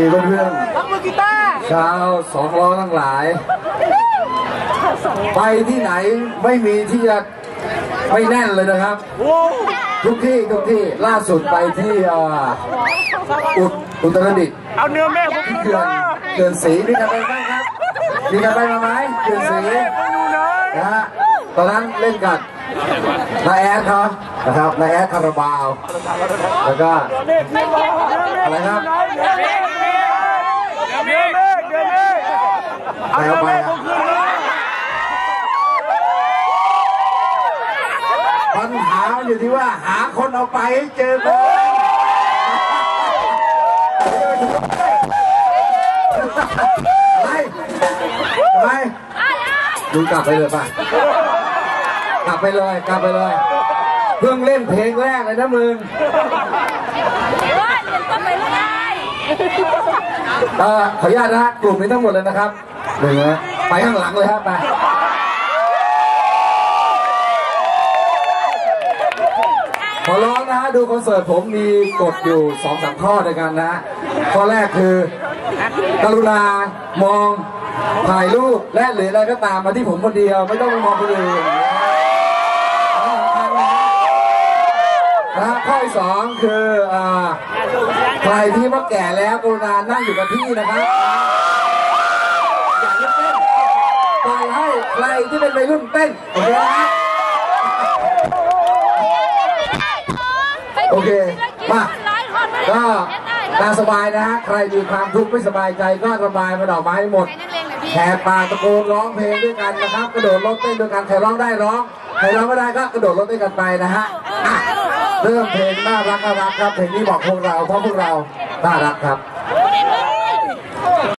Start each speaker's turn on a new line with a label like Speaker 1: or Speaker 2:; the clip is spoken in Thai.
Speaker 1: มีเพื่อน
Speaker 2: รับมือกีตาร์
Speaker 1: ๆชาวสองล้อทั้งหลาย ไปที่ไหนไม่มีที่จะไม่แน่นเลยนะครับ
Speaker 2: โอ้
Speaker 1: ทุกที่ทุกที่ล่าสุดไปที่เอ่ออุดอุตรดิตถ์
Speaker 2: เอาเนื้อแม่ผม
Speaker 1: ที่
Speaker 2: ขึ้น
Speaker 1: เขื่อน
Speaker 2: มา
Speaker 1: เขื่อนศรีมีใครไปบ้างครับมีใครไปมาไหมเขื่อนศรี
Speaker 2: ไปดูหน่อย
Speaker 1: นะฮะตอนนั้นเล่นกับนายแอดเขานะครับนายแอดคาราบาวแล้วก็อะไรครับ
Speaker 2: เนื้อแม่เนื้อแม่เนื้อแม่เอาเนื้อแม่ผมขึ้นมา
Speaker 1: ปัญหาอยู่ที่ว่าหาคนเอาไปให้เจอก่อนอะไรทำไมดูกลับไปเลยป่ะ กลับไปเลยกลับไปเลย เพิ่งเล่นเพลงแรกเลยนะมึงเอ่อขออนุญาตนะฮะกลุ่มนี้ทั้งหมดเลยนะครับหนึ่งนะไปข้างหลังเลยครับไป ขอร้องนะฮะดูคอนเสิร์ตผมมีกฎอยู่สองสามข้อด้วยกันนะ ข้อแรกคือกรุณามองถ่ายรูปและหรืออะไรก็ตามมาที่ผมคนเดียวไม่ต้องไปมองคนอื่นนะข้อที่สองคืออใครที่ว่าแก่แล้วกรุณานั่งอยู่กับที่นะครับอย่าลุกเต้นปล่อยให้ใครที่เป็นวัยรุ่นเต้นโอเคนะโอ เค มา ก็ตามสบายนะฮะ ใครมีความทุกข์ไม่สบายใจก็ระบายมันออกมาให้หมดแหกปากตะโกนร้องเพลงด้วยกันนะครับ กระโดดรถเต้นด้วยกัน ใครร้องได้ร้อง ใครร้องไม่ได้ก็กระโดดรถเต้นกันไปนะฮะอะเริ่มเพลงน่ารักน่ารักครับ เพลงนี้บอกพวกเราเพราะพวกเราน่ารักครับ